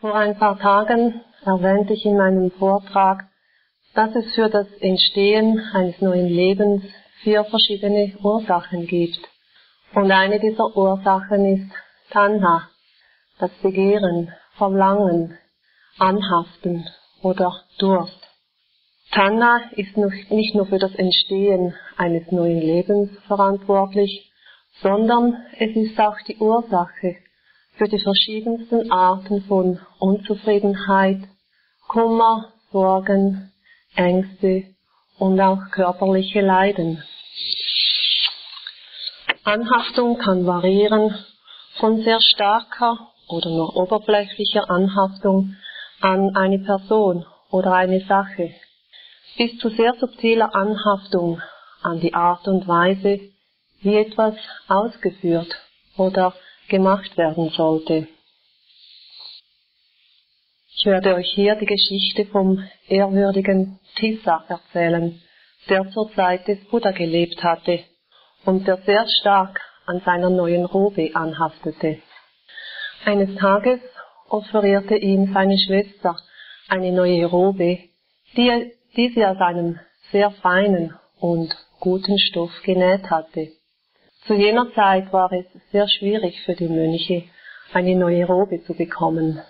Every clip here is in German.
Vor ein paar Tagen erwähnte ich in meinem Vortrag, dass es für das Entstehen eines neuen Lebens vier verschiedene Ursachen gibt. Und eine dieser Ursachen ist Tanha, das Begehren, Verlangen, Anhaften oder Durst. Tanha ist nicht nur für das Entstehen eines neuen Lebens verantwortlich, sondern es ist auch die Ursache für die verschiedensten Arten von Unzufriedenheit, Kummer, Sorgen, Ängste und auch körperliche Leiden. Anhaftung kann variieren von sehr starker oder nur oberflächlicher Anhaftung an eine Person oder eine Sache bis zu sehr subtiler Anhaftung an die Art und Weise, wie etwas ausgeführt oder gemacht werden sollte. Ich werde euch hier die Geschichte vom ehrwürdigen Tissa erzählen, der zur Zeit des Buddha gelebt hatte und der sehr stark an seiner neuen Robe anhaftete. Eines Tages offerierte ihm seine Schwester eine neue Robe, die, die sie aus einem sehr feinen und guten Stoff genäht hatte. Zu jener Zeit war es sehr schwierig für die Mönche, eine neue Robe zu bekommen.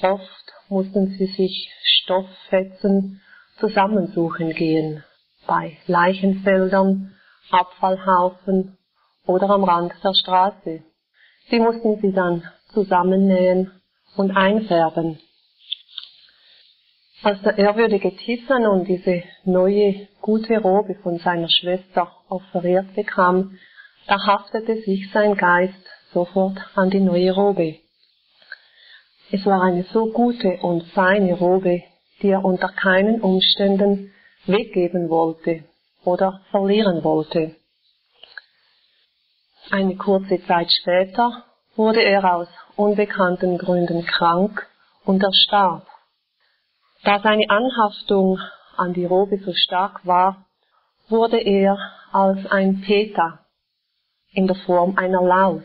Oft mussten sie sich Stofffetzen zusammensuchen gehen, bei Leichenfeldern, Abfallhaufen oder am Rand der Straße. Sie mussten sie dann zusammennähen und einfärben. Als der ehrwürdige Tissa nun diese neue, gute Robe von seiner Schwester offeriert bekam, da haftete sich sein Geist sofort an die neue Robe. Es war eine so gute und feine Robe, die er unter keinen Umständen weggeben wollte oder verlieren wollte. Eine kurze Zeit später wurde er aus unbekannten Gründen krank und er starb. Da seine Anhaftung an die Robe so stark war, wurde er als ein Peter in der Form einer Laus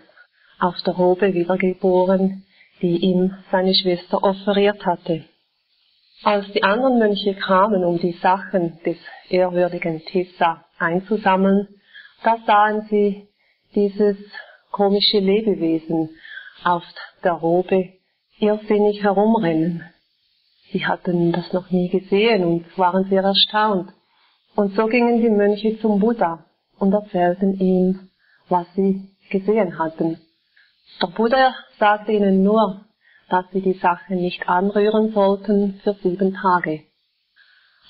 auf der Robe wiedergeboren, die ihm seine Schwester offeriert hatte. Als die anderen Mönche kamen, um die Sachen des ehrwürdigen Tessa einzusammeln, da sahen sie dieses komische Lebewesen auf der Robe irrsinnig herumrennen. Sie hatten das noch nie gesehen und waren sehr erstaunt. Und so gingen die Mönche zum Buddha und erzählten ihm was sie gesehen hatten. Der Buddha sagte ihnen nur, dass sie die Sache nicht anrühren sollten für sieben Tage.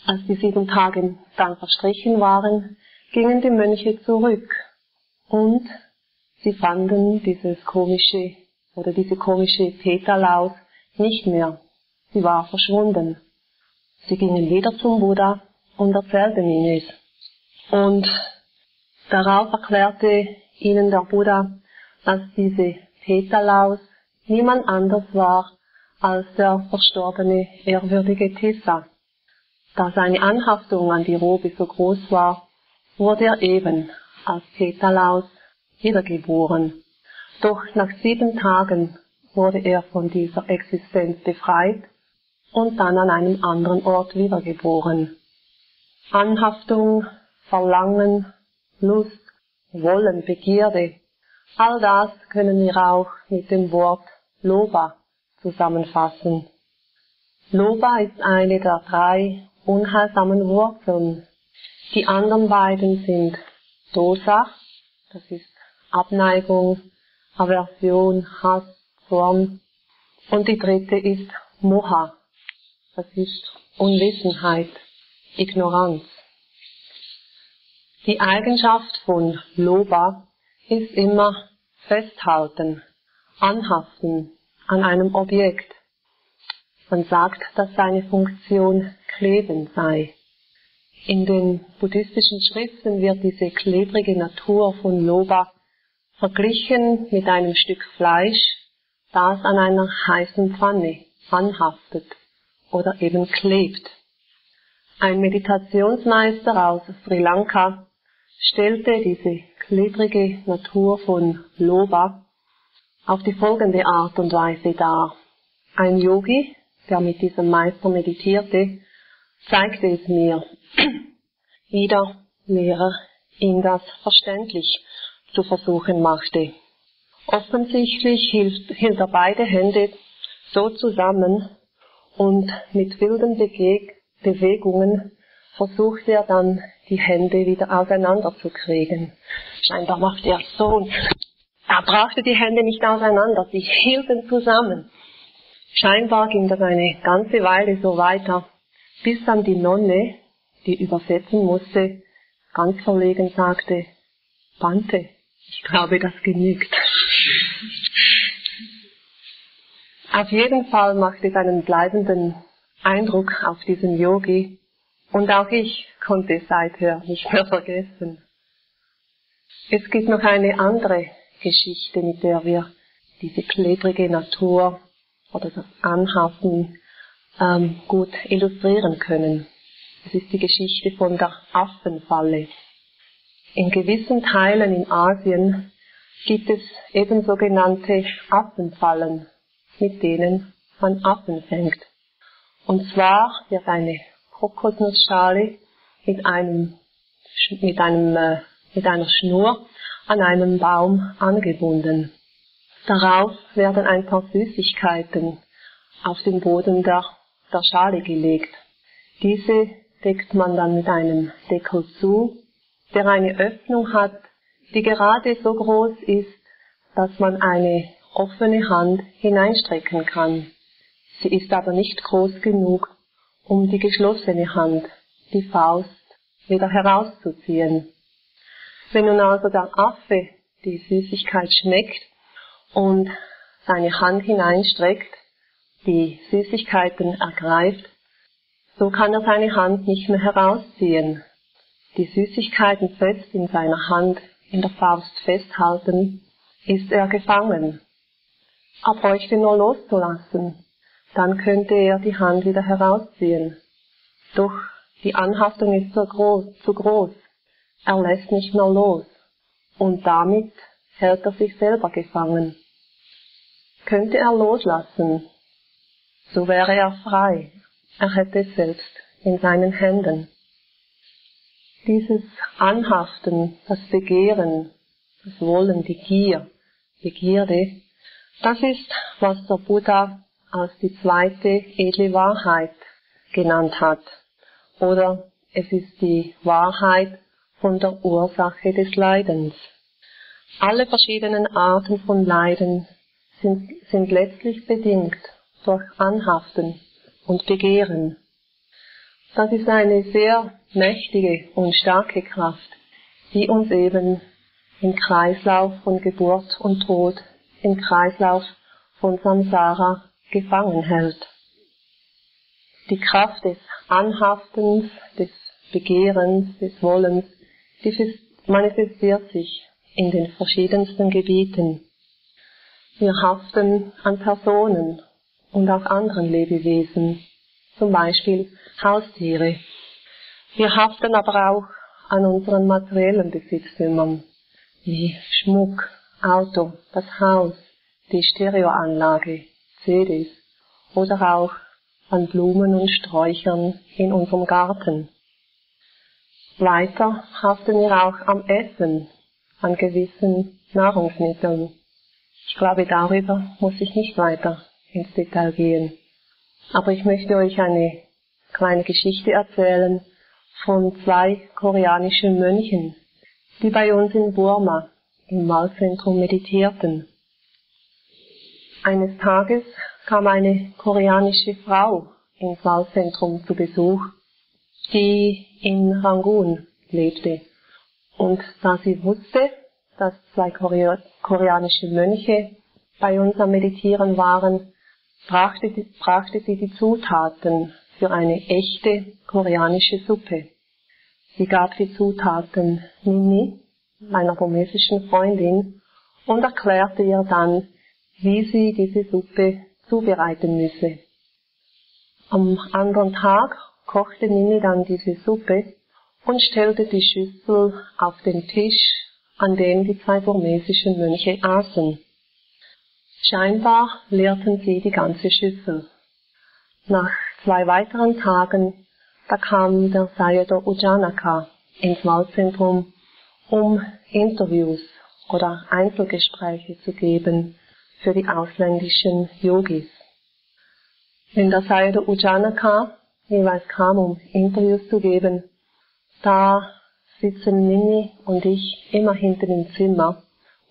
Als die sieben Tage dann verstrichen waren, gingen die Mönche zurück und sie fanden dieses komische oder diese komische Peterlaus nicht mehr. Sie war verschwunden. Sie gingen wieder zum Buddha und erzählten ihm es. Und darauf erklärte ihnen der Buddha, dass diese Peterlaus niemand anders war als der verstorbene ehrwürdige Tissa. Da seine Anhaftung an die Robe so groß war, wurde er eben als Peterlaus wiedergeboren. Doch nach sieben Tagen wurde er von dieser Existenz befreit und dann an einem anderen Ort wiedergeboren. Anhaftung, Verlangen, Lust, wollen, Begierde, all das können wir auch mit dem Wort Loba zusammenfassen. Loba ist eine der drei unheilsamen Wurzeln. Die anderen beiden sind Dosa, das ist Abneigung, Aversion, Hass, Zorn. Und die dritte ist Moha, das ist Unwissenheit, Ignoranz. Die Eigenschaft von Loba ist immer festhalten, anhaften an einem Objekt. Man sagt, dass seine Funktion kleben sei. In den buddhistischen Schriften wird diese klebrige Natur von Loba verglichen mit einem Stück Fleisch, das an einer heißen Pfanne anhaftet oder eben klebt. Ein Meditationsmeister aus Sri Lanka stellte diese klebrige Natur von Loba auf die folgende Art und Weise dar. Ein Yogi, der mit diesem Meister meditierte, zeigte es mir. Wieder Lehrer ihm das verständlich zu versuchen machte. Offensichtlich hielt, hielt er beide Hände so zusammen und mit wilden Bewegungen versuchte er dann, die Hände wieder auseinanderzukriegen. Scheinbar machte er so. Er brachte die Hände nicht auseinander, sie hielten zusammen. Scheinbar ging das eine ganze Weile so weiter, bis dann die Nonne, die übersetzen musste, ganz verlegen sagte, Bante, ich glaube, das genügt. Auf jeden Fall macht es einen bleibenden Eindruck auf diesen Yogi und auch ich konnte es seither nicht mehr vergessen. Es gibt noch eine andere Geschichte, mit der wir diese klebrige Natur oder das Anhaften ähm, gut illustrieren können. Es ist die Geschichte von der Affenfalle. In gewissen Teilen in Asien gibt es eben sogenannte Affenfallen, mit denen man Affen fängt. Und zwar wird eine Kokosnussschale mit einem, mit einem, äh, mit einer Schnur an einem Baum angebunden. Darauf werden ein paar Süßigkeiten auf den Boden der, der Schale gelegt. Diese deckt man dann mit einem Deckel zu, der eine Öffnung hat, die gerade so groß ist, dass man eine offene Hand hineinstrecken kann. Sie ist aber nicht groß genug, um die geschlossene Hand, die Faust, wieder herauszuziehen. Wenn nun also der Affe die Süßigkeit schmeckt und seine Hand hineinstreckt, die Süßigkeiten ergreift, so kann er seine Hand nicht mehr herausziehen. Die Süßigkeiten fest in seiner Hand, in der Faust festhalten, ist er gefangen. Er bräuchte nur loszulassen, dann könnte er die Hand wieder herausziehen. Doch die Anhaftung ist zu groß, zu groß. Er lässt nicht mehr los. Und damit hält er sich selber gefangen. Könnte er loslassen, so wäre er frei. Er hätte es selbst in seinen Händen. Dieses Anhaften, das Begehren, das Wollen, die Gier, Begierde, das ist, was der Buddha als die zweite edle Wahrheit genannt hat. Oder es ist die Wahrheit von der Ursache des Leidens. Alle verschiedenen Arten von Leiden sind, sind letztlich bedingt durch Anhaften und Begehren. Das ist eine sehr mächtige und starke Kraft, die uns eben im Kreislauf von Geburt und Tod, im Kreislauf von Samsara gefangen hält. Die Kraft des Anhaftens, des Begehrens, des Wollens, die manifestiert sich in den verschiedensten Gebieten. Wir haften an Personen und auch anderen Lebewesen, zum Beispiel Haustiere. Wir haften aber auch an unseren materiellen Besitztümern, wie Schmuck, Auto, das Haus, die Stereoanlage, CDs oder auch an Blumen und Sträuchern in unserem Garten. Weiter haften wir auch am Essen, an gewissen Nahrungsmitteln. Ich glaube, darüber muss ich nicht weiter ins Detail gehen. Aber ich möchte euch eine kleine Geschichte erzählen von zwei koreanischen Mönchen, die bei uns in Burma im Malzentrum meditierten. Eines Tages kam eine koreanische Frau ins Malzentrum zu Besuch, die in Rangoon lebte. Und da sie wusste, dass zwei koreanische Mönche bei uns am Meditieren waren, brachte, brachte sie die Zutaten für eine echte koreanische Suppe. Sie gab die Zutaten Nini, meiner burmesischen Freundin, und erklärte ihr dann, wie sie diese Suppe zubereiten müsse. Am anderen Tag kochte Nini dann diese Suppe und stellte die Schüssel auf den Tisch, an dem die zwei burmesischen Mönche aßen. Scheinbar leerten sie die ganze Schüssel. Nach zwei weiteren Tagen, da kam der Sayadaw Ujanaka ins Waldzentrum, um Interviews oder Einzelgespräche zu geben für die ausländischen Yogis. Wenn der Sayadaw Ujanaka jeweils kam, um Interviews zu geben, da sitzen Nini und ich immer hinten im Zimmer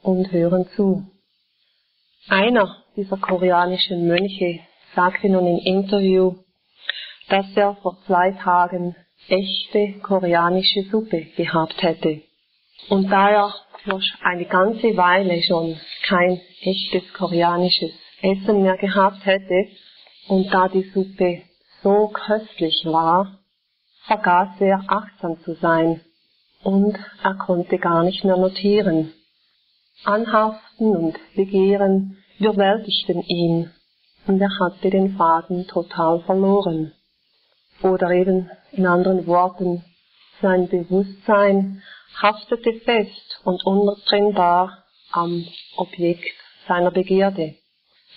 und hören zu. Einer dieser koreanischen Mönche sagte nun im Interview, dass er vor zwei Tagen echte koreanische Suppe gehabt hätte. Und da er für eine ganze Weile schon kein echtes koreanisches Essen mehr gehabt hätte und da die Suppe so köstlich war, vergaß er achtsam zu sein und er konnte gar nicht mehr notieren. Anhaften und Begehren überwältigten ihn und er hatte den Faden total verloren. Oder eben in anderen Worten, sein Bewusstsein haftete fest und untrennbar am Objekt seiner Begierde.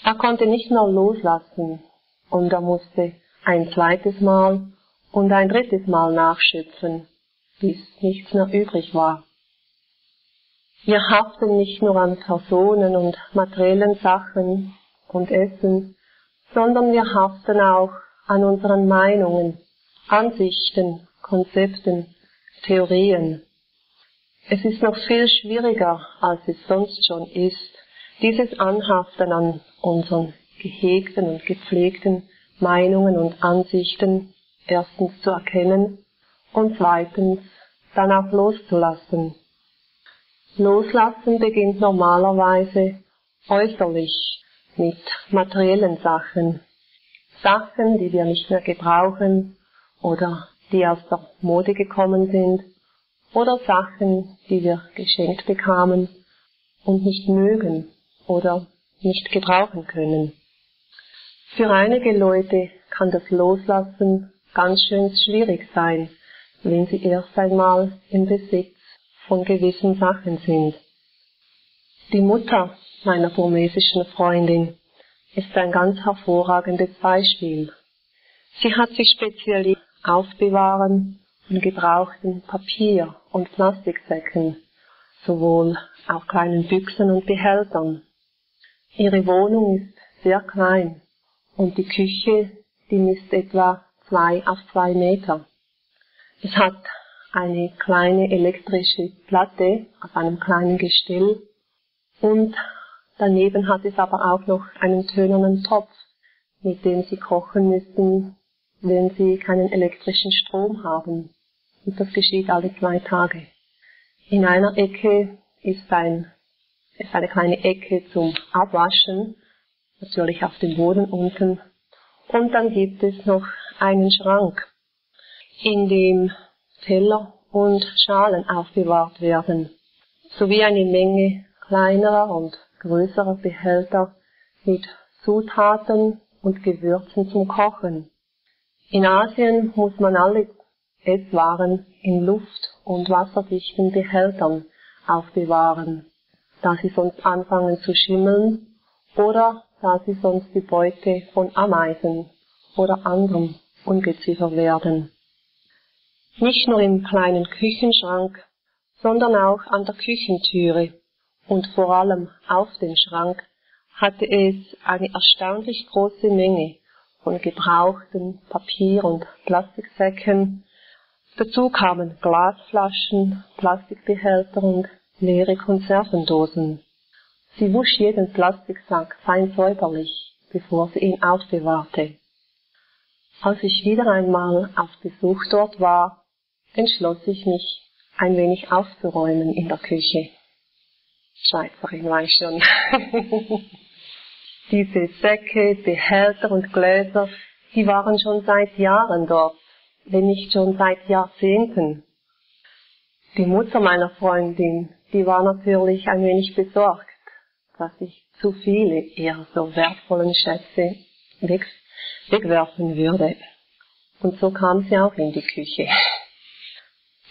Er konnte nicht mehr loslassen und er musste ein zweites Mal und ein drittes Mal nachschöpfen, bis nichts mehr übrig war. Wir haften nicht nur an Personen und materiellen Sachen und Essen, sondern wir haften auch an unseren Meinungen, Ansichten, Konzepten, Theorien. Es ist noch viel schwieriger, als es sonst schon ist, dieses Anhaften an unseren gehegten und gepflegten Meinungen und Ansichten erstens zu erkennen und zweitens dann auch loszulassen. Loslassen beginnt normalerweise äußerlich mit materiellen Sachen. Sachen, die wir nicht mehr gebrauchen oder die aus der Mode gekommen sind oder Sachen, die wir geschenkt bekamen und nicht mögen oder nicht gebrauchen können. Für einige Leute kann das Loslassen ganz schön schwierig sein, wenn sie erst einmal im Besitz von gewissen Sachen sind. Die Mutter meiner burmesischen Freundin ist ein ganz hervorragendes Beispiel. Sie hat sich speziell Aufbewahren von gebrauchten Papier- und Plastiksäcken, sowohl auch kleinen Büchsen und Behältern. Ihre Wohnung ist sehr klein und die Küche, die misst etwa zwei auf zwei Meter. Es hat eine kleine elektrische Platte auf einem kleinen Gestell und daneben hat es aber auch noch einen tönernen Topf, mit dem Sie kochen müssen, wenn Sie keinen elektrischen Strom haben. Und das geschieht alle zwei Tage. In einer Ecke ist ein, ist eine kleine Ecke zum Abwaschen, natürlich auf dem Boden unten. Und dann gibt es noch einen Schrank, in dem Teller und Schalen aufbewahrt werden, sowie eine Menge kleinerer und größerer Behälter mit Zutaten und Gewürzen zum Kochen. In Asien muss man alle Esswaren in luft- und wasserdichten Behältern aufbewahren, da sie sonst anfangen zu schimmeln oder da sie sonst die Beute von Ameisen oder anderem Ungeziefer werden. Nicht nur im kleinen Küchenschrank, sondern auch an der Küchentüre und vor allem auf dem Schrank hatte es eine erstaunlich große Menge von gebrauchten Papier- und Plastiksäcken. Dazu kamen Glasflaschen, Plastikbehälter und leere Konservendosen. Sie wusch jeden Plastiksack fein säuberlich, bevor sie ihn aufbewahrte. Als ich wieder einmal auf Besuch dort war, entschloss ich mich, ein wenig aufzuräumen in der Küche. Schweizerin weiß schon. Diese Säcke, Behälter und Gläser, die waren schon seit Jahren dort, wenn nicht schon seit Jahrzehnten. Die Mutter meiner Freundin, die war natürlich ein wenig besorgt, dass ich zu viele ihrer so wertvollen Schätze weg, wegwerfen würde. Und so kam sie auch in die Küche.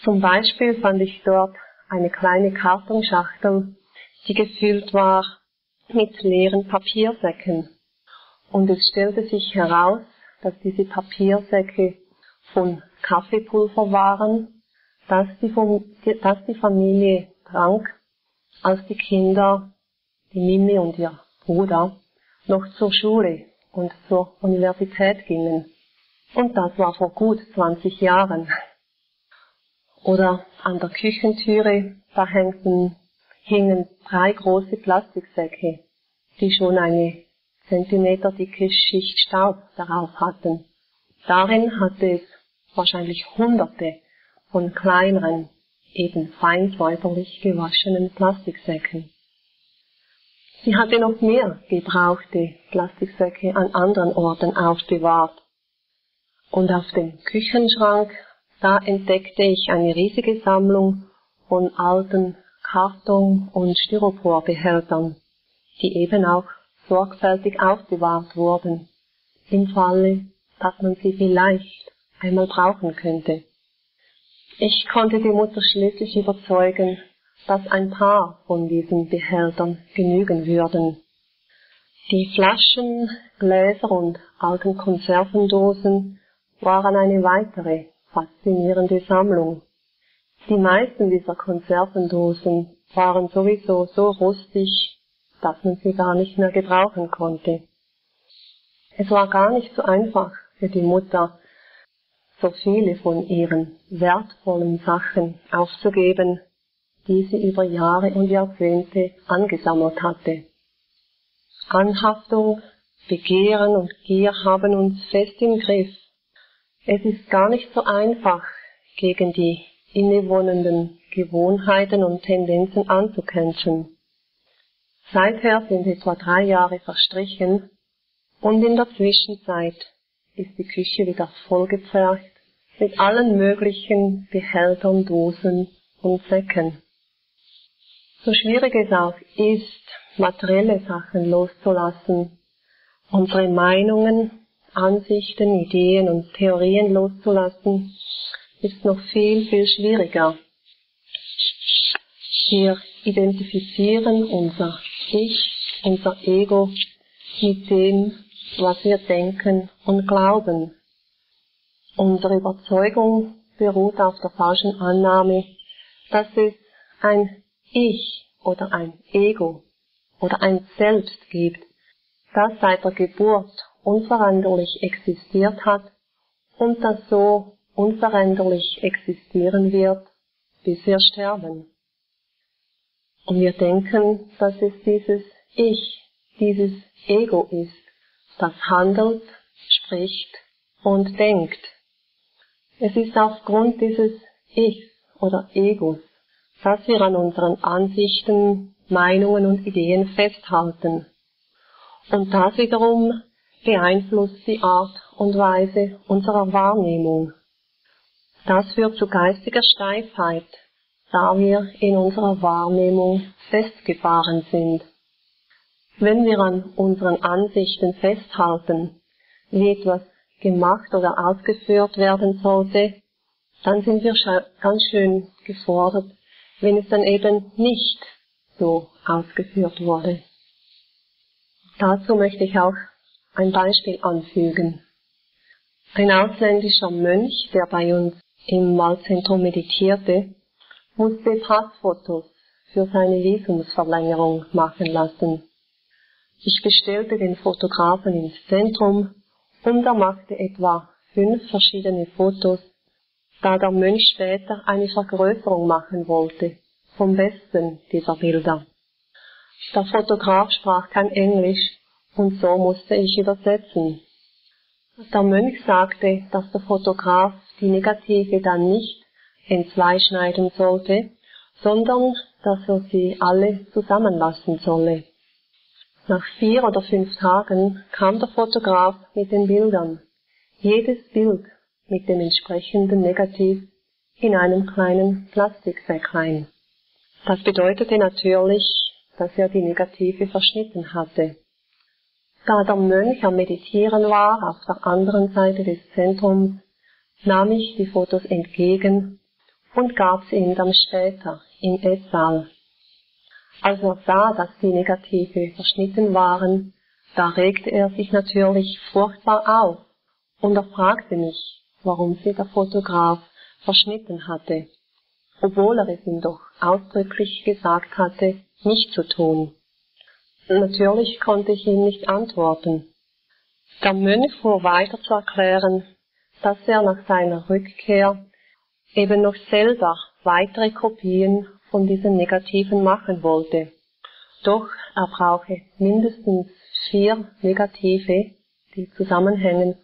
Zum Beispiel fand ich dort eine kleine Kartonschachtel, die gefüllt war mit leeren Papiersäcken. Und es stellte sich heraus, dass diese Papiersäcke von Kaffeepulver waren, dass die, dass die Familie trank, als die Kinder, die Mimi und ihr Bruder, noch zur Schule und zur Universität gingen. Und das war vor gut 20 Jahren. Oder an der Küchentüre, da hängten, hingen drei große Plastiksäcke, die schon eine Zentimeter dicke Schicht Staub darauf hatten. Darin hatte es wahrscheinlich hunderte von kleineren, eben fein säuberlich gewaschenen Plastiksäcken. Sie hatte noch mehr gebrauchte Plastiksäcke an anderen Orten aufbewahrt. Und auf dem Küchenschrank, da entdeckte ich eine riesige Sammlung von alten Karton- und Styroporbehältern, die eben auch sorgfältig aufbewahrt wurden, im Falle, dass man sie vielleicht einmal brauchen könnte. Ich konnte die Mutter schließlich überzeugen, dass ein paar von diesen Behältern genügen würden. Die Flaschen, Gläser und alten Konservendosen waren eine weitere faszinierende Sammlung. Die meisten dieser Konservendosen waren sowieso so rustig, dass man sie gar nicht mehr gebrauchen konnte. Es war gar nicht so einfach für die Mutter, so viele von ihren wertvollen Sachen aufzugeben, die sie über Jahre und Jahrzehnte angesammelt hatte. Anhaftung, Begehren und Gier haben uns fest im Griff. Es ist gar nicht so einfach, gegen die innewohnenden Gewohnheiten und Tendenzen anzukämpfen. Seither sind etwa drei Jahre verstrichen und in der Zwischenzeit ist die Küche wieder vollgepfercht mit allen möglichen Behältern, Dosen und Säcken. So schwierig es auch ist, materielle Sachen loszulassen, unsere Meinungen, Ansichten, Ideen und Theorien loszulassen, ist noch viel, viel schwieriger. Wir identifizieren unser Ich, unser Ego mit dem, was wir denken und glauben. Unsere Überzeugung beruht auf der falschen Annahme, dass es ein Ich oder ein Ego oder ein Selbst gibt, das seit der Geburt unveränderlich existiert hat und das so unveränderlich existieren wird, bis wir sterben. Und wir denken, dass es dieses Ich, dieses Ego ist, das handelt, spricht und denkt. Es ist aufgrund dieses Ichs oder Egos, dass wir an unseren Ansichten, Meinungen und Ideen festhalten. Und das wiederum beeinflusst die Art und Weise unserer Wahrnehmung. Das führt zu geistiger Steifheit, da wir in unserer Wahrnehmung festgefahren sind. Wenn wir an unseren Ansichten festhalten, wie etwas gemacht oder ausgeführt werden sollte, dann sind wir ganz schön gefordert, wenn es dann eben nicht so ausgeführt wurde. Dazu möchte ich auch ein Beispiel anfügen. Ein ausländischer Mönch, der bei uns im Malzentrum meditierte, musste Passfotos für seine Visumsverlängerung machen lassen. Ich bestellte den Fotografen ins Zentrum und er machte etwa fünf verschiedene Fotos, da der Mönch später eine Vergrößerung machen wollte vom Besten dieser Bilder. Der Fotograf sprach kein Englisch und so musste ich übersetzen. Der Mönch sagte, dass der Fotograf die Negative dann nicht entzweischneiden sollte, sondern dass er sie alle zusammenlassen solle. Nach vier oder fünf Tagen kam der Fotograf mit den Bildern, jedes Bild mit dem entsprechenden Negativ in einem kleinen Plastiksäcklein. Das bedeutete natürlich, dass er die Negative verschnitten hatte. Da der Mönch am Meditieren war, auf der anderen Seite des Zentrums, nahm ich die Fotos entgegen und gab sie ihm dann später im Esssaal. Als er sah, dass die Negative verschnitten waren, da regte er sich natürlich furchtbar auf und er fragte mich, warum sie der Fotograf verschnitten hatte, obwohl er es ihm doch ausdrücklich gesagt hatte, nicht zu tun. Natürlich konnte ich ihm nicht antworten. Der Mönch fuhr weiter zu erklären, dass er nach seiner Rückkehr eben noch selber weitere Kopien von diesen Negativen machen wollte. Doch er brauche mindestens vier Negative, die zusammenhängen,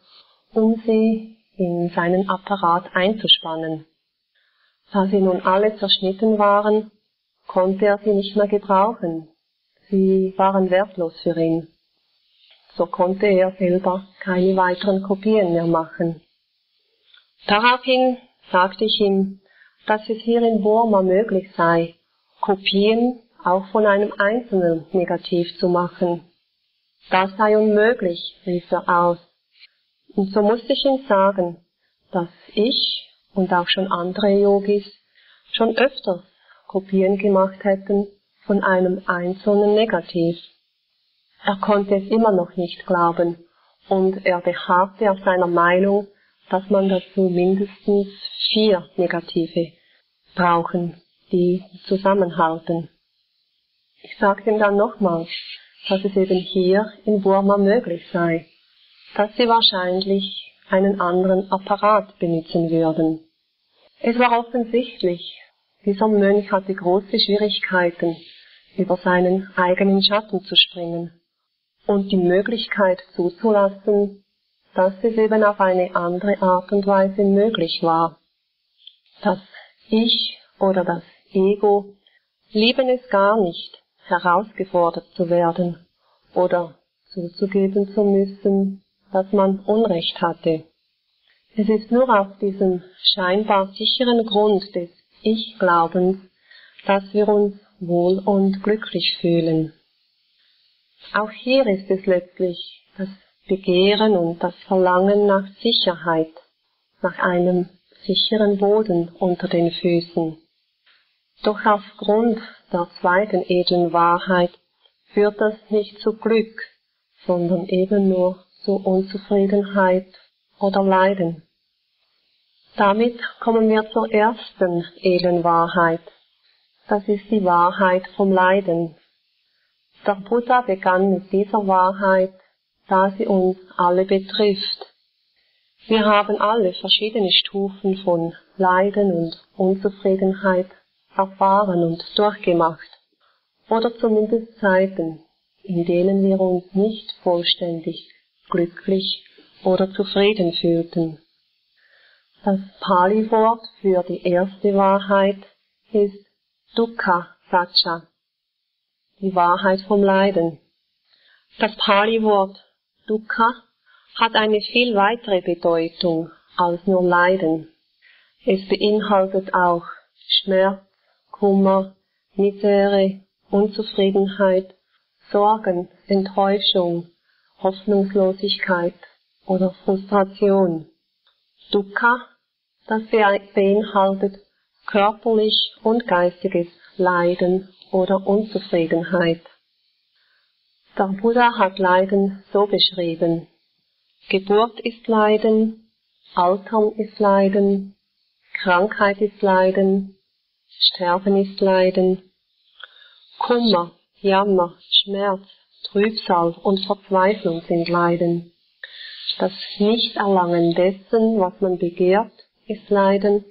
um sie in seinen Apparat einzuspannen. Da sie nun alle zerschnitten waren, konnte er sie nicht mehr gebrauchen. Sie waren wertlos für ihn. So konnte er selber keine weiteren Kopien mehr machen. Daraufhin sagte ich ihm, dass es hier in Burma möglich sei, Kopien auch von einem einzelnen Negativ zu machen. Das sei unmöglich, rief er aus. Und so musste ich ihm sagen, dass ich und auch schon andere Yogis schon öfters Kopien gemacht hätten von einem einzelnen Negativ. Er konnte es immer noch nicht glauben und er beharrte auf seiner Meinung, dass man dazu mindestens vier Negative brauchen, die zusammenhalten. Ich sagte ihm dann nochmals, dass es eben hier in Burma möglich sei, dass sie wahrscheinlich einen anderen Apparat benutzen würden. Es war offensichtlich, dieser Mönch hatte große Schwierigkeiten, über seinen eigenen Schatten zu springen und die Möglichkeit zuzulassen, dass es eben auf eine andere Art und Weise möglich war. Das Ich oder das Ego lieben es gar nicht, herausgefordert zu werden oder zuzugeben zu müssen, dass man Unrecht hatte. Es ist nur auf diesem scheinbar sicheren Grund des Ich-Glaubens, dass wir uns wohl und glücklich fühlen. Auch hier ist es letztlich das Begehren und das Verlangen nach Sicherheit, nach einem sicheren Boden unter den Füßen. Doch aufgrund der zweiten edlen Wahrheit führt das nicht zu Glück, sondern eben nur zu Unzufriedenheit oder Leiden. Damit kommen wir zur ersten edlen Wahrheit. Das ist die Wahrheit vom Leiden. Der Buddha begann mit dieser Wahrheit, da sie uns alle betrifft. Wir haben alle verschiedene Stufen von Leiden und Unzufriedenheit erfahren und durchgemacht, oder zumindest Zeiten, in denen wir uns nicht vollständig glücklich oder zufrieden fühlten. Das Pali-Wort für die erste Wahrheit ist Dukkha Satcha, die Wahrheit vom Leiden. Das Pali-Wort Dukkha hat eine viel weitere Bedeutung als nur Leiden. Es beinhaltet auch Schmerz, Kummer, Misere, Unzufriedenheit, Sorgen, Enttäuschung, Hoffnungslosigkeit oder Frustration. Dukkha, das beinhaltet körperlich und geistiges Leiden oder Unzufriedenheit. Der Buddha hat Leiden so beschrieben. Geburt ist Leiden, Altern ist Leiden, Krankheit ist Leiden, Sterben ist Leiden, Kummer, Jammer, Schmerz, Trübsal und Verzweiflung sind Leiden. Das Nichterlangen dessen, was man begehrt, ist Leiden,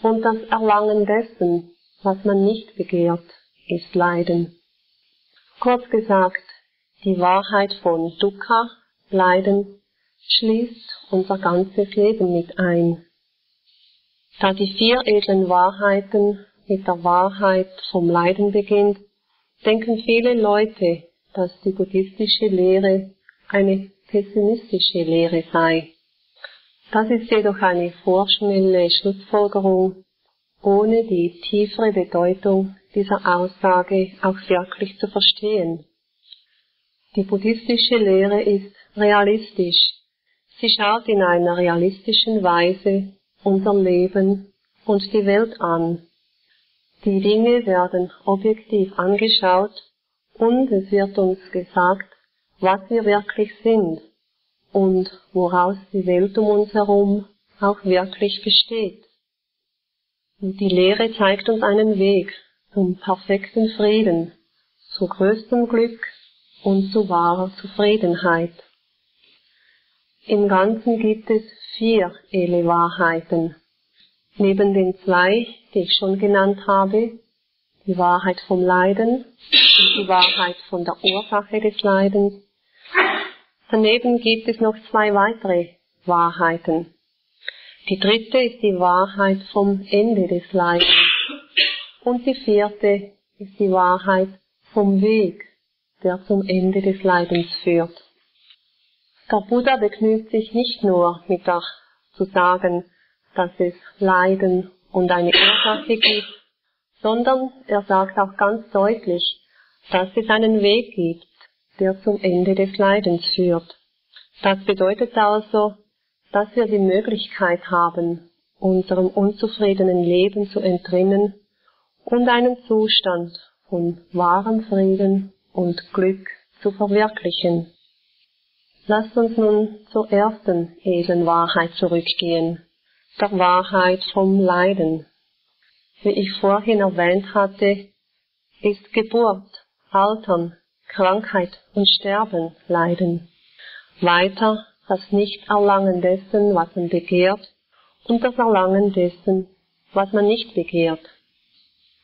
und das Erlangen dessen, was man nicht begehrt, ist Leiden. Kurz gesagt, die Wahrheit von Dukkha, Leiden, schließt unser ganzes Leben mit ein. Da die vier edlen Wahrheiten mit der Wahrheit vom Leiden beginnt, denken viele Leute, dass die buddhistische Lehre eine pessimistische Lehre sei. Das ist jedoch eine vorschnelle Schlussfolgerung, ohne die tiefere Bedeutung dieser Aussage auch wirklich zu verstehen. Die buddhistische Lehre ist realistisch. Sie schaut in einer realistischen Weise unser Leben und die Welt an Die Dinge werden objektiv angeschaut und es wird uns gesagt, was wir wirklich sind und woraus die Welt um uns herum auch wirklich besteht. Die Lehre zeigt uns einen Weg zum perfekten Frieden, zu größtem Glück und zu wahrer Zufriedenheit. Im Ganzen gibt es vier Ele-Wahrheiten. Neben den zwei, die ich schon genannt habe, die Wahrheit vom Leiden und die Wahrheit von der Ursache des Leidens. Daneben gibt es noch zwei weitere Wahrheiten. Die dritte ist die Wahrheit vom Ende des Leidens. Und die vierte ist die Wahrheit vom Weg, der zum Ende des Leidens führt. Der Buddha begnügt sich nicht nur mit zu sagen, dass es Leiden und eine Ursache gibt, sondern er sagt auch ganz deutlich, dass es einen Weg gibt, der zum Ende des Leidens führt. Das bedeutet also, dass wir die Möglichkeit haben, unserem unzufriedenen Leben zu entrinnen und einen Zustand von wahrem Frieden und Glück zu verwirklichen. Lasst uns nun zur ersten edlen Wahrheit zurückgehen, der Wahrheit vom Leiden. Wie ich vorhin erwähnt hatte, ist Geburt, Altern, Krankheit und Sterben Leiden. Weiter das Nicht-Erlangen dessen, was man begehrt, und das Erlangen dessen, was man nicht begehrt.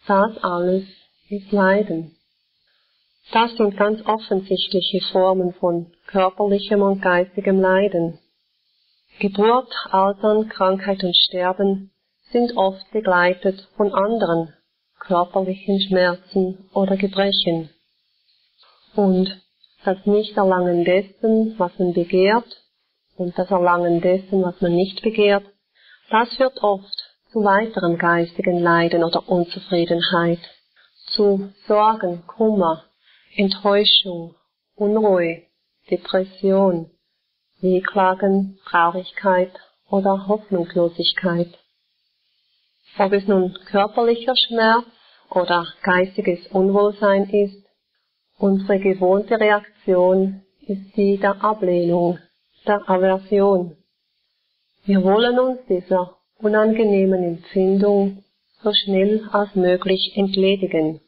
Das alles ist Leiden. Das sind ganz offensichtliche Formen von körperlichem und geistigem Leiden. Geburt, Altern, Krankheit und Sterben sind oft begleitet von anderen körperlichen Schmerzen oder Gebrechen. Und das Nichterlangen dessen, was man begehrt, und das Erlangen dessen, was man nicht begehrt, das führt oft zu weiterem geistigen Leiden oder Unzufriedenheit, zu Sorgen, Kummer, Enttäuschung, Unruhe, Depression, Wehklagen, Traurigkeit oder Hoffnungslosigkeit. Ob es nun körperlicher Schmerz oder geistiges Unwohlsein ist, unsere gewohnte Reaktion ist die der Ablehnung, der Aversion. Wir wollen uns dieser unangenehmen Empfindung so schnell als möglich entledigen.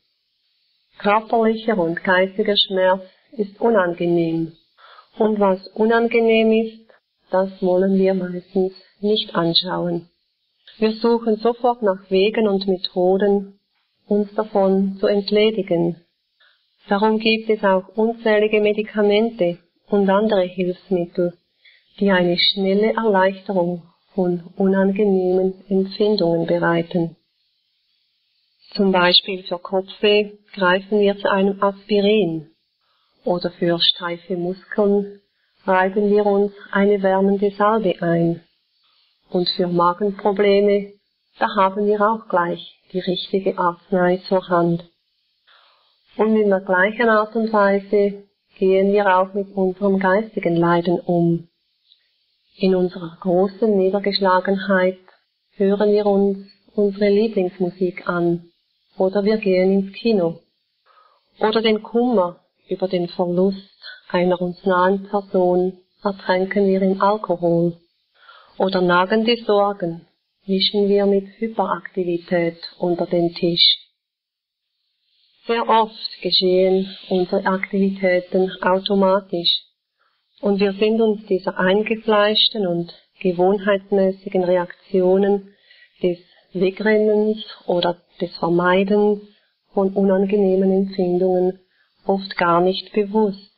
Körperlicher und geistiger Schmerz ist unangenehm. Und was unangenehm ist, das wollen wir meistens nicht anschauen. Wir suchen sofort nach Wegen und Methoden, uns davon zu entledigen. Darum gibt es auch unzählige Medikamente und andere Hilfsmittel, die eine schnelle Erleichterung von unangenehmen Empfindungen bereiten. Zum Beispiel für Kopfweh greifen wir zu einem Aspirin oder für steife Muskeln reiben wir uns eine wärmende Salbe ein. Und für Magenprobleme, da haben wir auch gleich die richtige Arznei zur Hand. Und in der gleichen Art und Weise gehen wir auch mit unserem geistigen Leiden um. In unserer großen Niedergeschlagenheit hören wir uns unsere Lieblingsmusik an oder wir gehen ins Kino oder den Kummer über den Verlust einer uns nahen Person ertränken wir in Alkohol oder nagende Sorgen mischen wir mit Hyperaktivität unter den Tisch. Sehr oft geschehen unsere Aktivitäten automatisch und wir sind uns dieser eingefleischten und gewohnheitsmäßigen Reaktionen des Wegrennens oder des Vermeidens von unangenehmen Empfindungen oft gar nicht bewusst.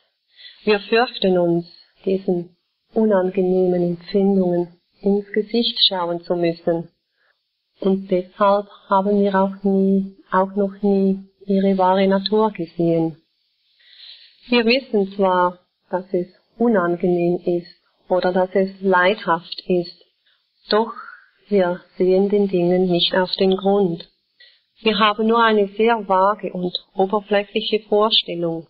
Wir fürchten uns, diesen unangenehmen Empfindungen ins Gesicht schauen zu müssen. Und deshalb haben wir auch nie, auch noch nie ihre wahre Natur gesehen. Wir wissen zwar, dass es unangenehm ist oder dass es leidhaft ist. Doch wir sehen den Dingen nicht auf den Grund. Wir haben nur eine sehr vage und oberflächliche Vorstellung,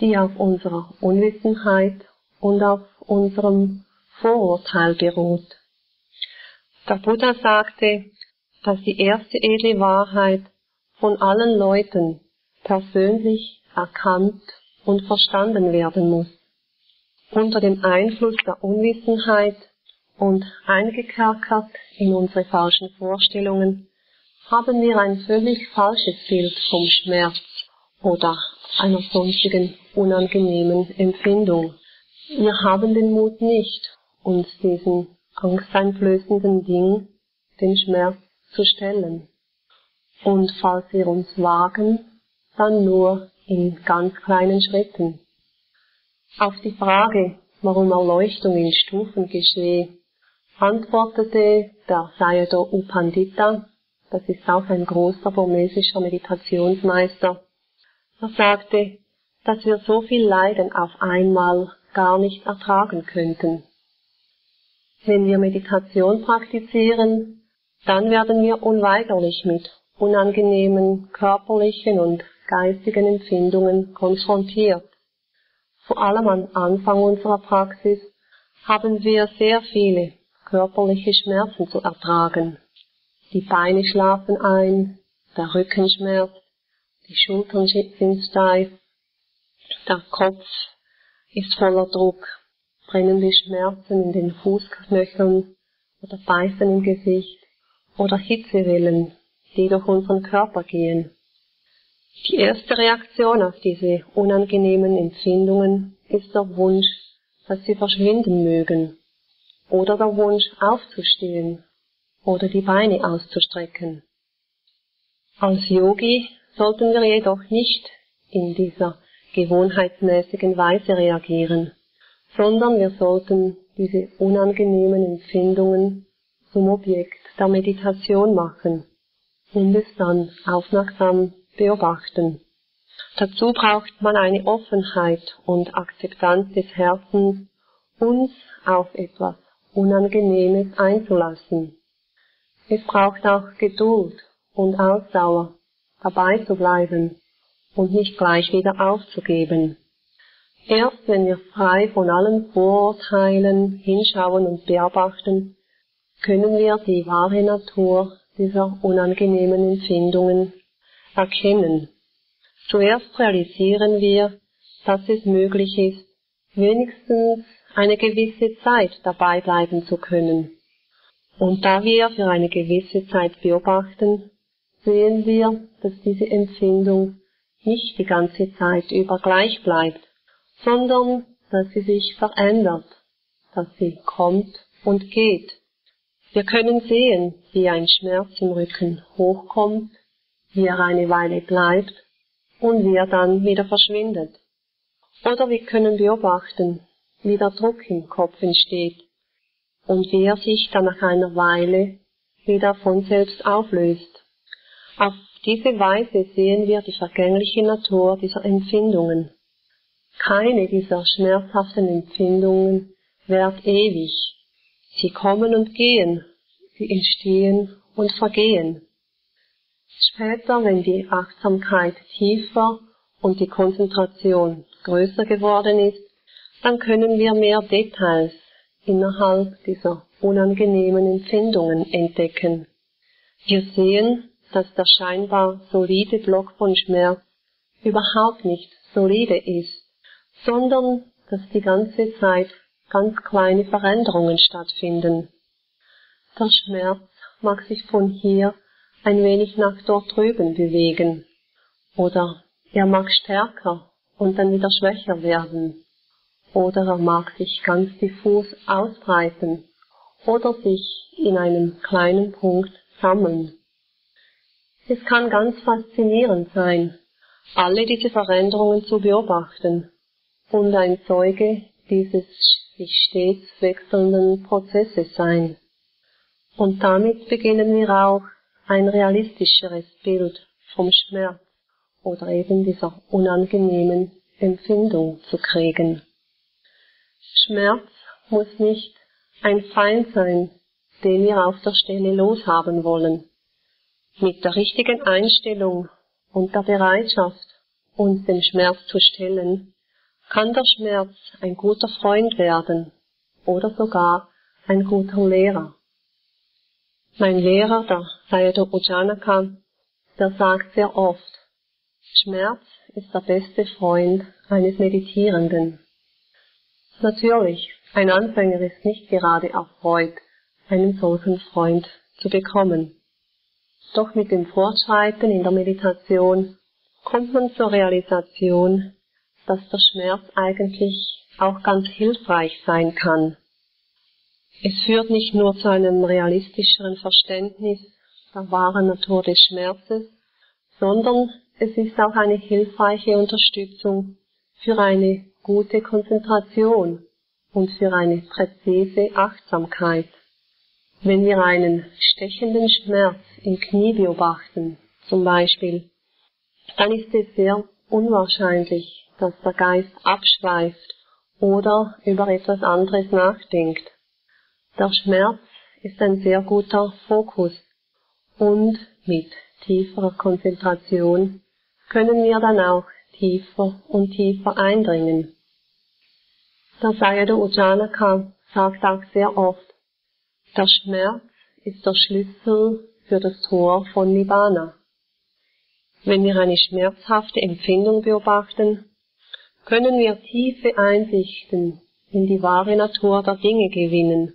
die auf unserer Unwissenheit und auf unserem Vorurteil beruht. Der Buddha sagte, dass die erste edle Wahrheit von allen Leuten persönlich erkannt und verstanden werden muss. Unter dem Einfluss der Unwissenheit und eingekerkert in unsere falschen Vorstellungen haben wir ein völlig falsches Bild vom Schmerz oder einer sonstigen unangenehmen Empfindung. Wir haben den Mut nicht, uns diesen angsteinflößenden Ding, den Schmerz, zu stellen. Und falls wir uns wagen, dann nur in ganz kleinen Schritten. Auf die Frage, warum Erleuchtung in Stufen geschehe, antwortete der Sayadaw Upandita, das ist auch ein großer burmesischer Meditationsmeister, er sagte, dass wir so viel Leiden auf einmal gar nicht ertragen könnten. Wenn wir Meditation praktizieren, dann werden wir unweigerlich mit unangenehmen körperlichen und geistigen Empfindungen konfrontiert. Vor allem am Anfang unserer Praxis haben wir sehr viele körperliche Schmerzen zu ertragen. Die Beine schlafen ein, der Rücken schmerzt, die Schultern sind steif, der Kopf ist voller Druck, brennende Schmerzen in den Fußknöcheln oder Beißen im Gesicht oder Hitzewellen, die durch unseren Körper gehen. Die erste Reaktion auf diese unangenehmen Empfindungen ist der Wunsch, dass sie verschwinden mögen oder der Wunsch aufzustehen oder die Beine auszustrecken. Als Yogi sollten wir jedoch nicht in dieser gewohnheitsmäßigen Weise reagieren, sondern wir sollten diese unangenehmen Empfindungen zum Objekt der Meditation machen und es dann aufmerksam beobachten. Dazu braucht man eine Offenheit und Akzeptanz des Herzens, uns auf etwas Unangenehmes einzulassen. Es braucht auch Geduld und Ausdauer, dabei zu bleiben und nicht gleich wieder aufzugeben. Erst wenn wir frei von allen Vorurteilen hinschauen und beobachten, können wir die wahre Natur dieser unangenehmen Empfindungen erkennen. Zuerst realisieren wir, dass es möglich ist, wenigstens eine gewisse Zeit dabei bleiben zu können. Und da wir für eine gewisse Zeit beobachten, sehen wir, dass diese Empfindung nicht die ganze Zeit über gleich bleibt, sondern dass sie sich verändert, dass sie kommt und geht. Wir können sehen, wie ein Schmerz im Rücken hochkommt, wie er eine Weile bleibt und wie er dann wieder verschwindet. Oder wir können beobachten, wie der Druck im Kopf entsteht und wie er sich dann nach einer Weile wieder von selbst auflöst. Auf diese Weise sehen wir die vergängliche Natur dieser Empfindungen. Keine dieser schmerzhaften Empfindungen währt ewig. Sie kommen und gehen, sie entstehen und vergehen. Später, wenn die Achtsamkeit tiefer und die Konzentration größer geworden ist, dann können wir mehr Details innerhalb dieser unangenehmen Empfindungen entdecken. Wir sehen, dass der scheinbar solide Block von Schmerz überhaupt nicht solide ist, sondern dass die ganze Zeit ganz kleine Veränderungen stattfinden. Der Schmerz mag sich von hier ein wenig nach dort drüben bewegen, oder er mag stärker und dann wieder schwächer werden oder er mag sich ganz diffus ausbreiten oder sich in einem kleinen Punkt sammeln. Es kann ganz faszinierend sein, alle diese Veränderungen zu beobachten und ein Zeuge dieses sich stets wechselnden Prozesses sein. Und damit beginnen wir auch ein realistischeres Bild vom Schmerz oder eben dieser unangenehmen Empfindung zu kriegen. Schmerz muss nicht ein Feind sein, den wir auf der Stelle loshaben wollen. Mit der richtigen Einstellung und der Bereitschaft, uns dem Schmerz zu stellen, kann der Schmerz ein guter Freund werden oder sogar ein guter Lehrer. Mein Lehrer, der Sayadaw Ujanaka, der sagt sehr oft, Schmerz ist der beste Freund eines Meditierenden. Natürlich, ein Anfänger ist nicht gerade erfreut, einen solchen Freund zu bekommen. Doch mit dem Fortschreiten in der Meditation kommt man zur Realisation, dass der Schmerz eigentlich auch ganz hilfreich sein kann. Es führt nicht nur zu einem realistischeren Verständnis der wahren Natur des Schmerzes, sondern es ist auch eine hilfreiche Unterstützung für eine gute Konzentration und für eine präzise Achtsamkeit. Wenn wir einen stechenden Schmerz im Knie beobachten, zum Beispiel, dann ist es sehr unwahrscheinlich, dass der Geist abschweift oder über etwas anderes nachdenkt. Der Schmerz ist ein sehr guter Fokus und mit tieferer Konzentration können wir dann auch tiefer und tiefer eindringen. Der Sayadaw Ujjanaka sagt auch sehr oft, der Schmerz ist der Schlüssel für das Tor von Nibbana. Wenn wir eine schmerzhafte Empfindung beobachten, können wir tiefe Einsichten in die wahre Natur der Dinge gewinnen,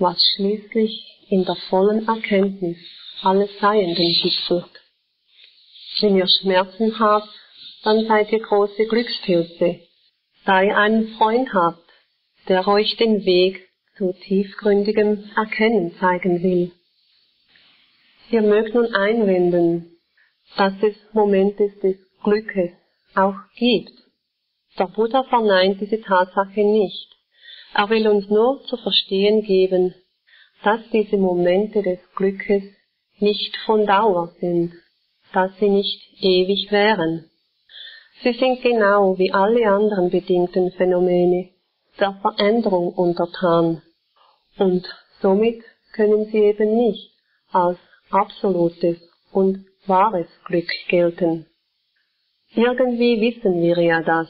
was schließlich in der vollen Erkenntnis alles Seienden gipfelt. Wenn ihr Schmerzen habt, dann seid ihr große Glückspilze, ihr einen Freund habt, der euch den Weg zu tiefgründigem Erkennen zeigen will. Ihr mögt nun einwenden, dass es Momente des Glückes auch gibt. Der Buddha verneint diese Tatsache nicht. Er will uns nur zu verstehen geben, dass diese Momente des Glückes nicht von Dauer sind, dass sie nicht ewig wären. Sie sind genau wie alle anderen bedingten Phänomene der Veränderung untertan und somit können sie eben nicht als absolutes und wahres Glück gelten. Irgendwie wissen wir ja das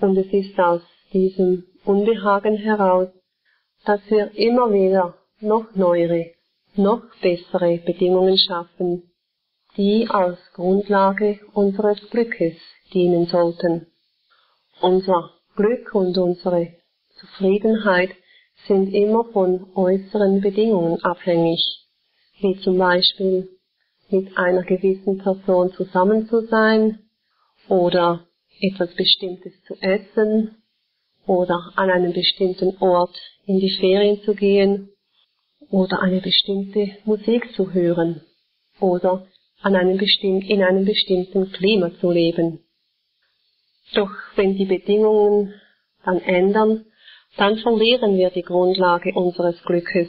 und es ist aus diesem Unbehagen heraus, dass wir immer wieder noch neuere, noch bessere Bedingungen schaffen, die als Grundlage unseres Glückes dienen sollten. Unser Glück und unsere Zufriedenheit sind immer von äußeren Bedingungen abhängig, wie zum Beispiel mit einer gewissen Person zusammen zu sein oder etwas Bestimmtes zu essen oder an einen bestimmten Ort in die Ferien zu gehen oder eine bestimmte Musik zu hören oder an einem in einem bestimmten Klima zu leben. Doch wenn die Bedingungen dann ändern, dann verlieren wir die Grundlage unseres Glückes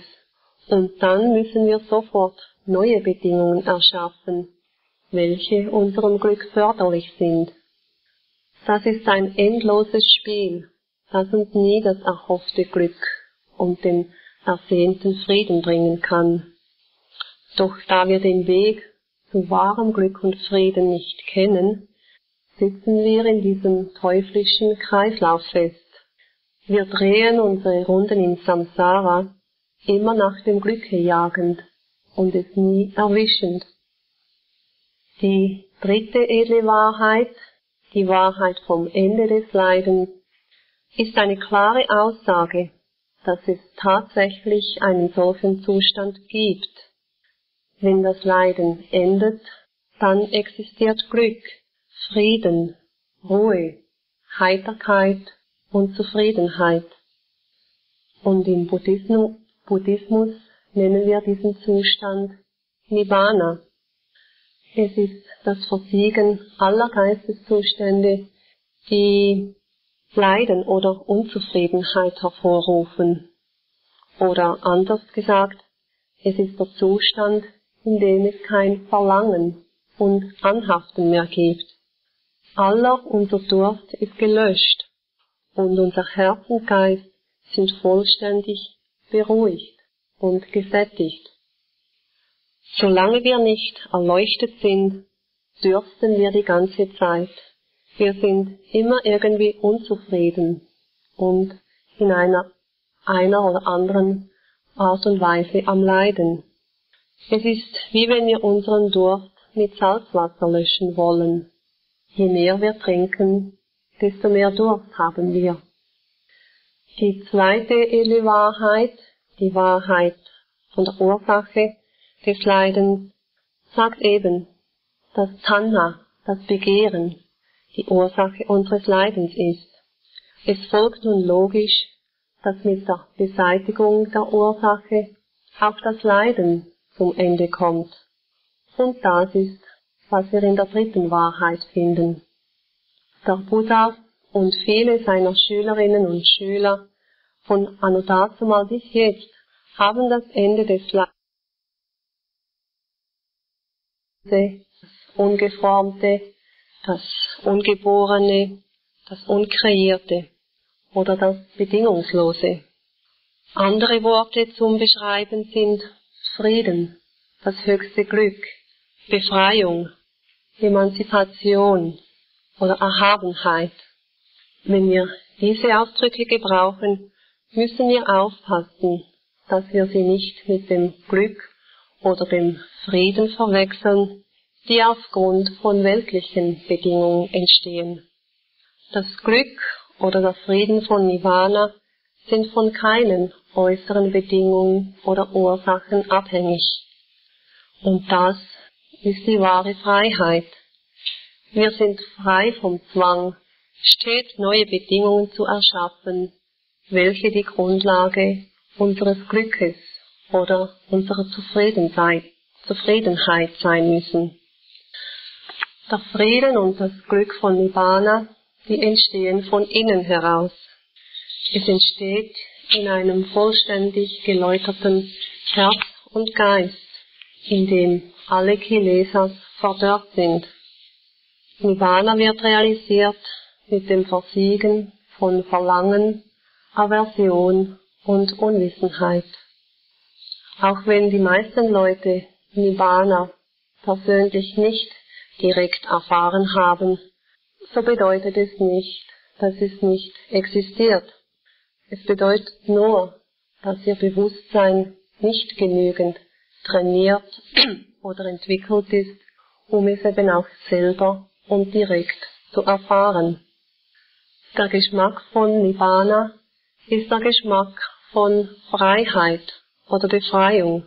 und dann müssen wir sofort neue Bedingungen erschaffen, welche unserem Glück förderlich sind. Das ist ein endloses Spiel, das uns nie das erhoffte Glück und den ersehnten Frieden bringen kann. Doch da wir den Weg zu wahrem Glück und Frieden nicht kennen, sitzen wir in diesem teuflischen Kreislauf fest. Wir drehen unsere Runden in Samsara, immer nach dem Glücke jagend und es nie erwischend. Die dritte edle Wahrheit, die Wahrheit vom Ende des Leidens, ist eine klare Aussage, dass es tatsächlich einen solchen Zustand gibt. Wenn das Leiden endet, dann existiert Glück, Frieden, Ruhe, Heiterkeit und Zufriedenheit. Und im Buddhismus, nennen wir diesen Zustand Nibbana. Es ist das Versiegen aller Geisteszustände, die Leiden oder Unzufriedenheit hervorrufen. Oder anders gesagt, es ist der Zustand, in dem es kein Verlangen und Anhaften mehr gibt. Aller unser Durst ist gelöscht und unser Herz und Geist sind vollständig beruhigt und gesättigt. Solange wir nicht erleuchtet sind, dürsten wir die ganze Zeit wir sind immer irgendwie unzufrieden und in einer, einer oder anderen Art und Weise am Leiden. Es ist wie wenn wir unseren Durst mit Salzwasser löschen wollen. Je mehr wir trinken, desto mehr Durst haben wir. Die zweite edle Wahrheit, die Wahrheit von der Ursache des Leidens, sagt eben, dass Tanna, das Begehren, die Ursache unseres Leidens ist. Es folgt nun logisch, dass mit der Beseitigung der Ursache auch das Leiden zum Ende kommt. Und das ist, was wir in der dritten Wahrheit finden. Der Buddha und viele seiner Schülerinnen und Schüler von anno dazumal bis jetzt haben das Ende des Leidens, das Ungeformte, das Ungeborene, das Unkreierte oder das Bedingungslose. Andere Worte zum Beschreiben sind Frieden, das höchste Glück, Befreiung, Emanzipation oder Erhabenheit. Wenn wir diese Ausdrücke gebrauchen, müssen wir aufpassen, dass wir sie nicht mit dem Glück oder dem Frieden verwechseln, die aufgrund von weltlichen Bedingungen entstehen. Das Glück oder der Frieden von Nirvana sind von keinen äußeren Bedingungen oder Ursachen abhängig. Und das ist die wahre Freiheit. Wir sind frei vom Zwang, stets neue Bedingungen zu erschaffen, welche die Grundlage unseres Glückes oder unserer Zufriedenheit, sein müssen. Der Frieden und das Glück von Nibbana, die entstehen von innen heraus. Es entsteht in einem vollständig geläuterten Herz und Geist, in dem alle Kilesas verdörrt sind. Nibbana wird realisiert mit dem Versiegen von Verlangen, Aversion und Unwissenheit. Auch wenn die meisten Leute Nibbana persönlich nicht direkt erfahren haben, so bedeutet es nicht, dass es nicht existiert. Es bedeutet nur, dass ihr Bewusstsein nicht genügend trainiert oder entwickelt ist, um es eben auch selber und direkt zu erfahren. Der Geschmack von Nibbana ist der Geschmack von Freiheit oder Befreiung.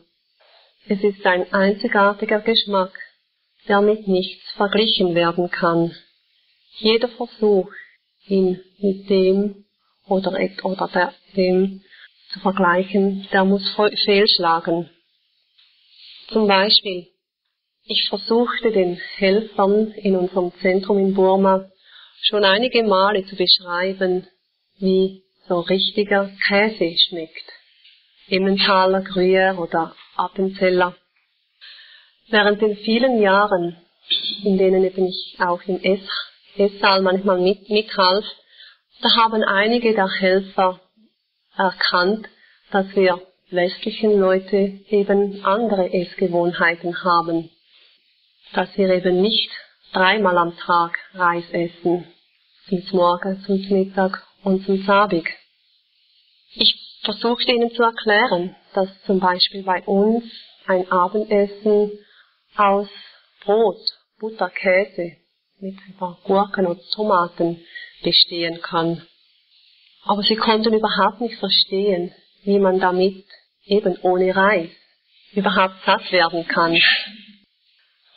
Es ist ein einzigartiger Geschmack, der mit nichts verglichen werden kann. Jeder Versuch, ihn mit dem oder, oder der, dem zu vergleichen, der muss fehlschlagen. Zum Beispiel, ich versuchte den Helfern in unserem Zentrum in Burma schon einige Male zu beschreiben, wie so richtiger Käse schmeckt. Emmentaler, Gruyère oder Appenzeller. Während den vielen Jahren, in denen eben ich auch im Ess Esssaal manchmal mit, mithalf, da haben einige der Helfer erkannt, dass wir westlichen Leute eben andere Essgewohnheiten haben. Dass wir eben nicht dreimal am Tag Reis essen. Zum Morgen, zum Mittag und zum Abend. Ich versuchte ihnen zu erklären, dass zum Beispiel bei uns ein Abendessen aus Brot, Butter, Käse mit ein paar Gurken und Tomaten bestehen kann. Aber sie konnten überhaupt nicht verstehen, wie man damit eben ohne Reis überhaupt satt werden kann.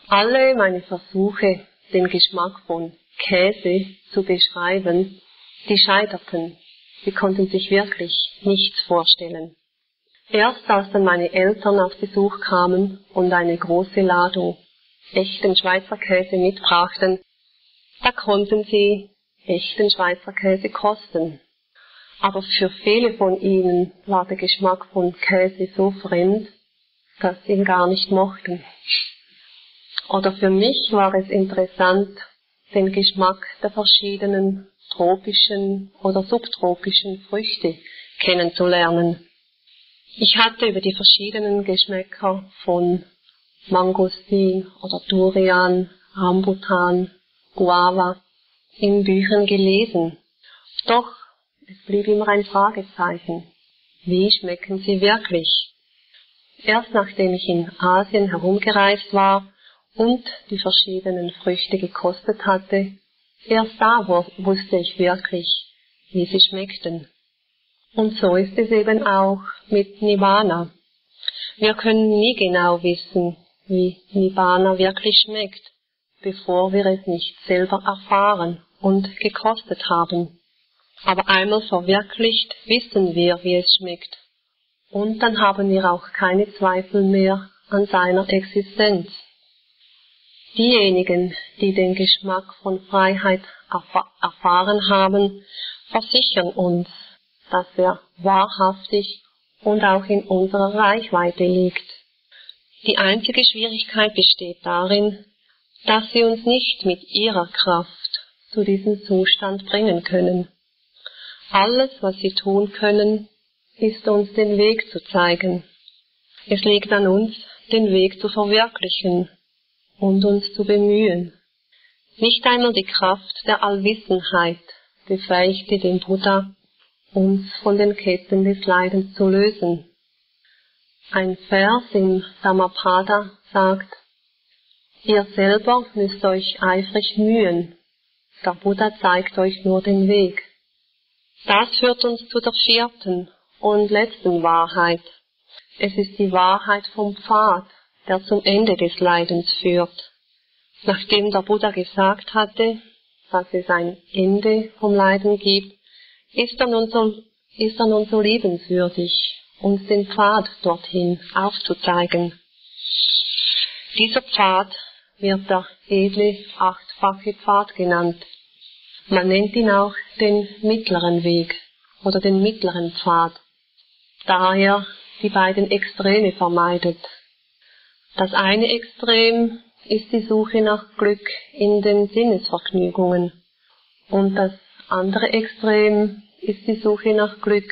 Alle meine Versuche, den Geschmack von Käse zu beschreiben, die scheiterten. Sie konnten sich wirklich nichts vorstellen. Erst als dann meine Eltern auf Besuch kamen und eine große Ladung echten Schweizer Käse mitbrachten, da konnten sie echten Schweizer Käse kosten. Aber für viele von ihnen war der Geschmack von Käse so fremd, dass sie ihn gar nicht mochten. Oder für mich war es interessant, den Geschmack der verschiedenen tropischen oder subtropischen Früchte kennenzulernen. Ich hatte über die verschiedenen Geschmäcker von Mangostin oder Durian, Rambutan, Guava in Büchern gelesen. Doch es blieb immer ein Fragezeichen. Wie schmecken sie wirklich? Erst nachdem ich in Asien herumgereist war und die verschiedenen Früchte gekostet hatte, erst da wusste ich wirklich, wie sie schmeckten. Und so ist es eben auch mit Nibbana. Wir können nie genau wissen, wie Nibbana wirklich schmeckt, bevor wir es nicht selber erfahren und gekostet haben. Aber einmal verwirklicht wissen wir, wie es schmeckt. Und dann haben wir auch keine Zweifel mehr an seiner Existenz. Diejenigen, die den Geschmack von Freiheit erfahren haben, versichern uns, dass er wahrhaftig und auch in unserer Reichweite liegt. Die einzige Schwierigkeit besteht darin, dass sie uns nicht mit ihrer Kraft zu diesem Zustand bringen können. Alles, was sie tun können, ist uns den Weg zu zeigen. Es liegt an uns, den Weg zu verwirklichen und uns zu bemühen. Nicht einmal die Kraft der Allwissenheit befähigte den Buddha, uns von den Ketten des Leidens zu lösen. Ein Vers im Dhammapada sagt, ihr selber müsst euch eifrig mühen, der Buddha zeigt euch nur den Weg. Das führt uns zu der vierten und letzten Wahrheit. Es ist die Wahrheit vom Pfad, der zum Ende des Leidens führt. Nachdem der Buddha gesagt hatte, dass es ein Ende vom Leiden gibt, ist er nun so, ist er nun so liebenswürdig, uns den Pfad dorthin aufzuzeigen. Dieser Pfad wird der edle achtfache Pfad genannt. Man nennt ihn auch den mittleren Weg oder den mittleren Pfad, da er die beiden Extreme vermeidet. Das eine Extrem ist die Suche nach Glück in den Sinnesvergnügungen und das andere Extrem ist die Suche nach Glück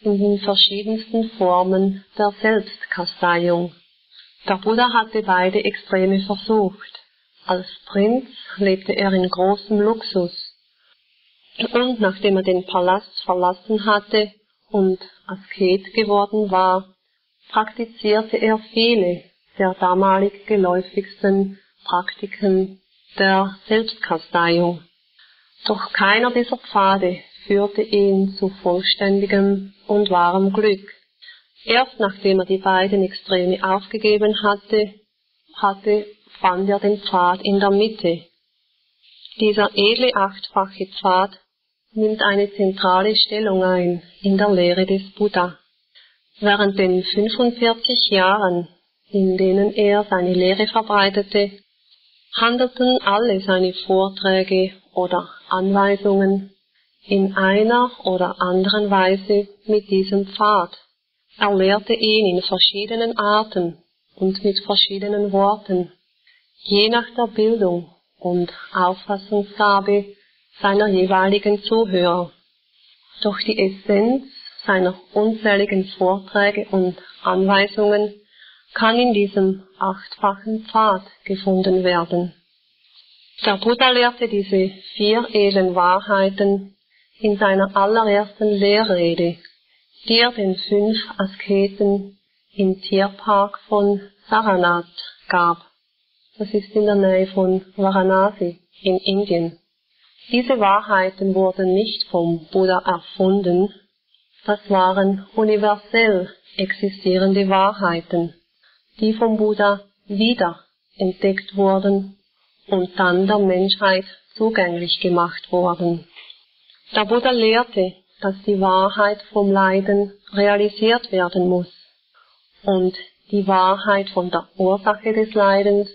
in den verschiedensten Formen der Selbstkasteiung. Der Buddha hatte beide Extreme versucht. Als Prinz lebte er in großem Luxus. Und nachdem er den Palast verlassen hatte und Asket geworden war, praktizierte er viele der damalig geläufigsten Praktiken der Selbstkasteiung. Doch keiner dieser Pfade führte ihn zu vollständigem und wahrem Glück. Erst nachdem er die beiden Extreme aufgegeben hatte, hatte, fand er den Pfad in der Mitte. Dieser edle achtfache Pfad nimmt eine zentrale Stellung ein in der Lehre des Buddha. Während den 45 Jahren, in denen er seine Lehre verbreitete, handelten alle seine Vorträge oder Anweisungen in einer oder anderen Weise mit diesem Pfad. Er lehrte ihn in verschiedenen Arten und mit verschiedenen Worten, je nach der Bildung und Auffassungsgabe seiner jeweiligen Zuhörer. Doch die Essenz seiner unzähligen Vorträge und Anweisungen kann in diesem achtfachen Pfad gefunden werden. Der Buddha lehrte diese vier edlen Wahrheiten in seiner allerersten Lehrrede, die er den fünf Asketen im Tierpark von Saranath gab. Das ist in der Nähe von Varanasi in Indien. Diese Wahrheiten wurden nicht vom Buddha erfunden, das waren universell existierende Wahrheiten, die vom Buddha wieder entdeckt wurden und dann der Menschheit zugänglich gemacht wurden. Der Buddha lehrte, dass die Wahrheit vom Leiden realisiert werden muss und die Wahrheit von der Ursache des Leidens,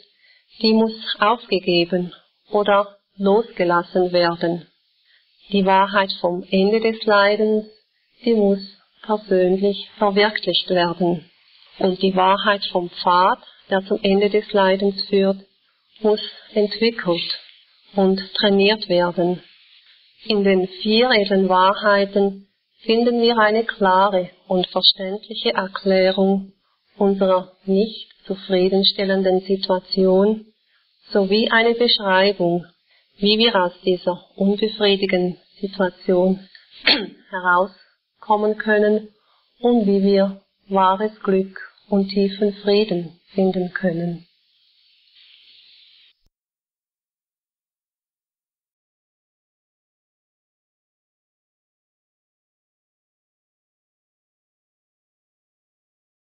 die muss aufgegeben oder losgelassen werden. Die Wahrheit vom Ende des Leidens, die muss persönlich verwirklicht werden. Und die Wahrheit vom Pfad, der zum Ende des Leidens führt, muss entwickelt und trainiert werden. In den vier edlen Wahrheiten finden wir eine klare und verständliche Erklärung unserer nicht zufriedenstellenden Situation sowie eine Beschreibung, wie wir aus dieser unbefriedigenden Situation herauskommen können und wie wir wahres Glück und tiefen Frieden finden können.